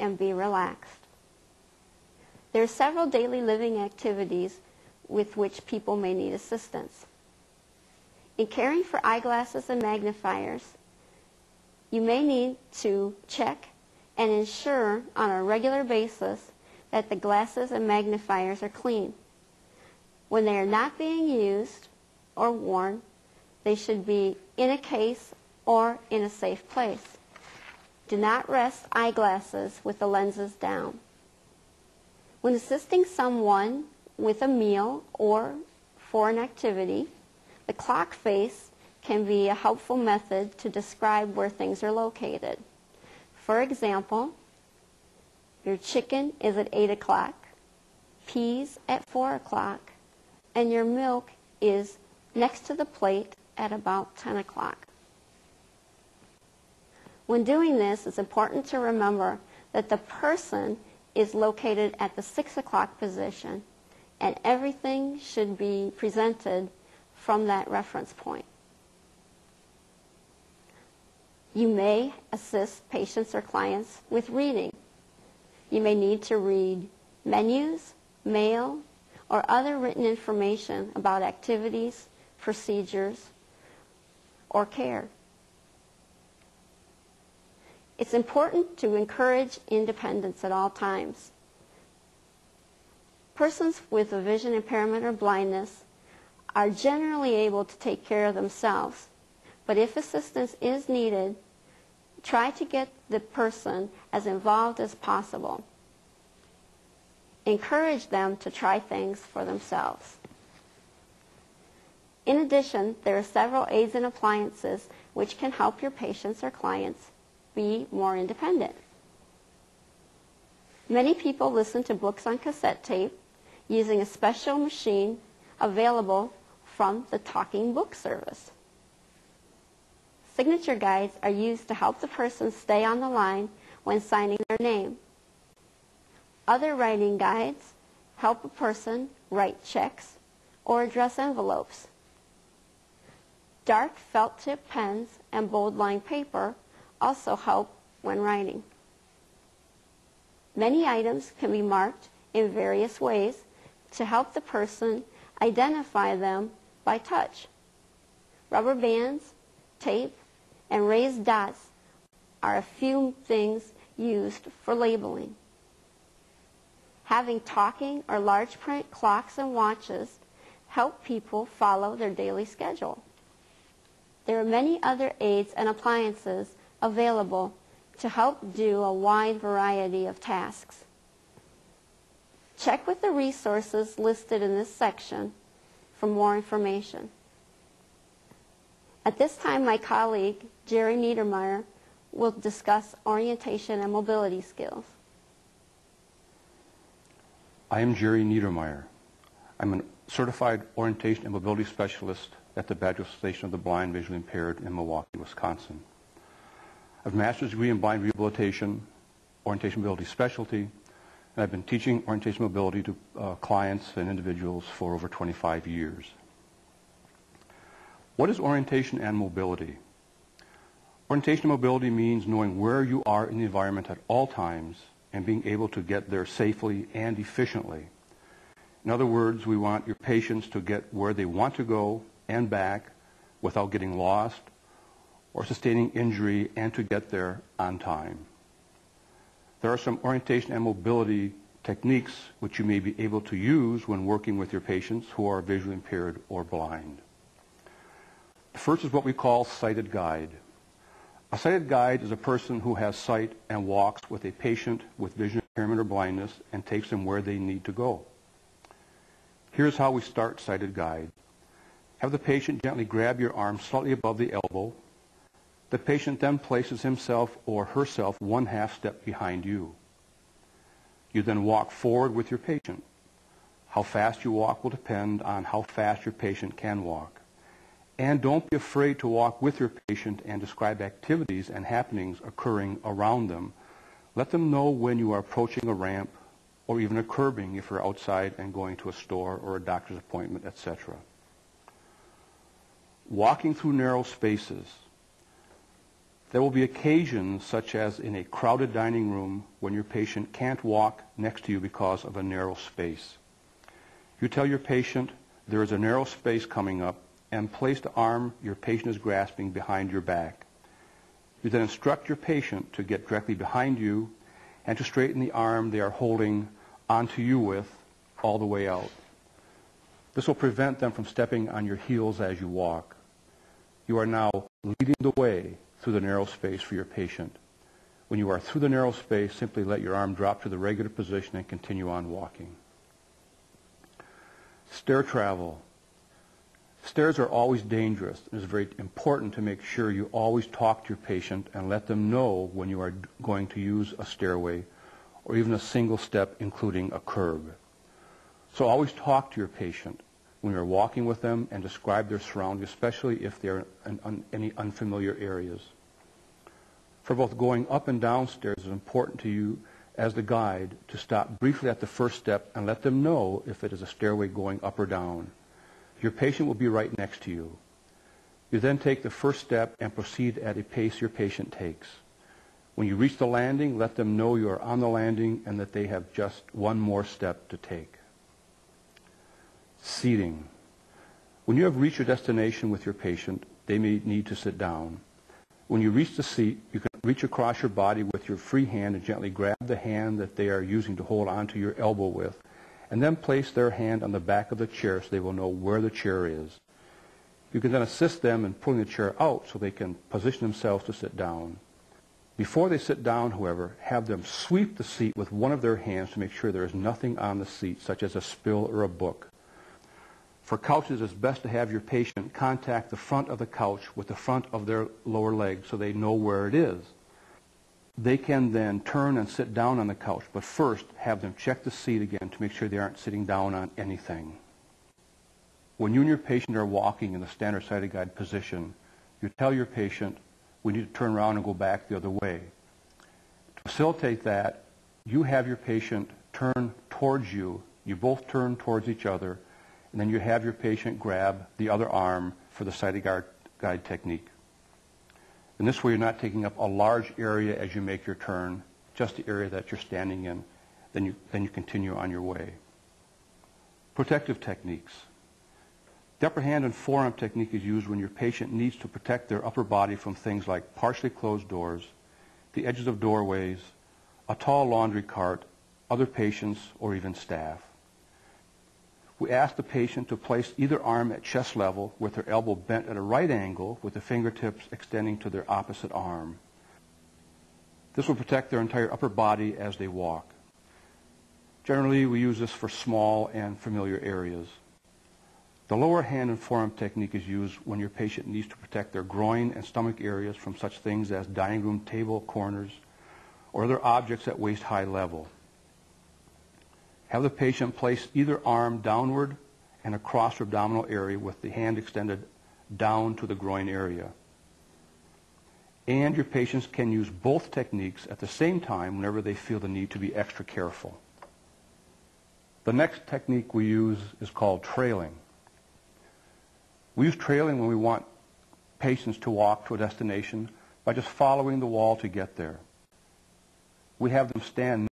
and be relaxed. There are several daily living activities with which people may need assistance. In caring for eyeglasses and magnifiers, you may need to check and ensure on a regular basis that the glasses and magnifiers are clean. When they are not being used or worn, they should be in a case or in a safe place. Do not rest eyeglasses with the lenses down. When assisting someone with a meal or for an activity, the clock face can be a helpful method to describe where things are located. For example, your chicken is at 8 o'clock, peas at 4 o'clock, and your milk is next to the plate at about 10 o'clock. When doing this, it's important to remember that the person is located at the 6 o'clock position and everything should be presented from that reference point. You may assist patients or clients with reading. You may need to read menus, mail, or other written information about activities, procedures, or care. It's important to encourage independence at all times. Persons with a vision impairment or blindness are generally able to take care of themselves, but if assistance is needed, try to get the person as involved as possible. Encourage them to try things for themselves. In addition, there are several aids and appliances which can help your patients or clients be more independent. Many people listen to books on cassette tape using a special machine available from the Talking Book Service. Signature guides are used to help the person stay on the line when signing their name. Other writing guides help a person write checks or address envelopes. Dark felt tip pens and bold line paper also help when writing. Many items can be marked in various ways to help the person identify them by touch. Rubber bands, tape, and raised dots are a few things used for labeling. Having talking or large print clocks and watches help people follow their daily schedule. There are many other aids and appliances available to help do a wide variety of tasks. Check with the resources listed in this section for more information. At this time, my colleague, Jerry Niedermeyer, will discuss orientation and mobility skills. I am Jerry Niedermeyer. I'm a certified orientation and mobility specialist at the Badger Association of the Blind Visually Impaired in Milwaukee, Wisconsin. I have a master's degree in blind rehabilitation, orientation mobility specialty, and I've been teaching orientation mobility to uh, clients and individuals for over 25 years. What is orientation and mobility? Orientation and mobility means knowing where you are in the environment at all times and being able to get there safely and efficiently. In other words, we want your patients to get where they want to go and back without getting lost or sustaining injury and to get there on time. There are some orientation and mobility techniques which you may be able to use when working with your patients who are visually impaired or blind. The first is what we call sighted guide. A sighted guide is a person who has sight and walks with a patient with vision impairment or blindness and takes them where they need to go. Here's how we start sighted guide. Have the patient gently grab your arm slightly above the elbow the patient then places himself or herself one half step behind you. You then walk forward with your patient. How fast you walk will depend on how fast your patient can walk. And don't be afraid to walk with your patient and describe activities and happenings occurring around them. Let them know when you are approaching a ramp or even a curbing if you're outside and going to a store or a doctor's appointment, etc. Walking through narrow spaces. There will be occasions, such as in a crowded dining room, when your patient can't walk next to you because of a narrow space. You tell your patient there is a narrow space coming up and place the arm your patient is grasping behind your back. You then instruct your patient to get directly behind you and to straighten the arm they are holding onto you with all the way out. This will prevent them from stepping on your heels as you walk. You are now leading the way through the narrow space for your patient. When you are through the narrow space, simply let your arm drop to the regular position and continue on walking. Stair travel. Stairs are always dangerous. It is very important to make sure you always talk to your patient and let them know when you are going to use a stairway or even a single step, including a curb. So always talk to your patient when you're walking with them and describe their surroundings, especially if they're in un, any unfamiliar areas. For both going up and down stairs, it's important to you as the guide to stop briefly at the first step and let them know if it is a stairway going up or down. Your patient will be right next to you. You then take the first step and proceed at a pace your patient takes. When you reach the landing, let them know you are on the landing and that they have just one more step to take. Seating. When you have reached your destination with your patient, they may need to sit down. When you reach the seat, you can reach across your body with your free hand and gently grab the hand that they are using to hold onto your elbow with, and then place their hand on the back of the chair so they will know where the chair is. You can then assist them in pulling the chair out so they can position themselves to sit down. Before they sit down, however, have them sweep the seat with one of their hands to make sure there is nothing on the seat, such as a spill or a book. For couches, it's best to have your patient contact the front of the couch with the front of their lower leg so they know where it is. They can then turn and sit down on the couch, but first have them check the seat again to make sure they aren't sitting down on anything. When you and your patient are walking in the standard sighted guide position, you tell your patient, we need to turn around and go back the other way. To facilitate that, you have your patient turn towards you. You both turn towards each other and then you have your patient grab the other arm for the guide, guide technique. And this way you're not taking up a large area as you make your turn, just the area that you're standing in. Then you, then you continue on your way. Protective techniques. The upper hand and forearm technique is used when your patient needs to protect their upper body from things like partially closed doors, the edges of doorways, a tall laundry cart, other patients, or even staff. We ask the patient to place either arm at chest level with their elbow bent at a right angle with the fingertips extending to their opposite arm. This will protect their entire upper body as they walk. Generally, we use this for small and familiar areas. The lower hand and forearm technique is used when your patient needs to protect their groin and stomach areas from such things as dining room table corners or other objects at waist-high level. Have the patient place either arm downward and across abdominal area with the hand extended down to the groin area. And your patients can use both techniques at the same time whenever they feel the need to be extra careful. The next technique we use is called trailing. We use trailing when we want patients to walk to a destination by just following the wall to get there. We have them stand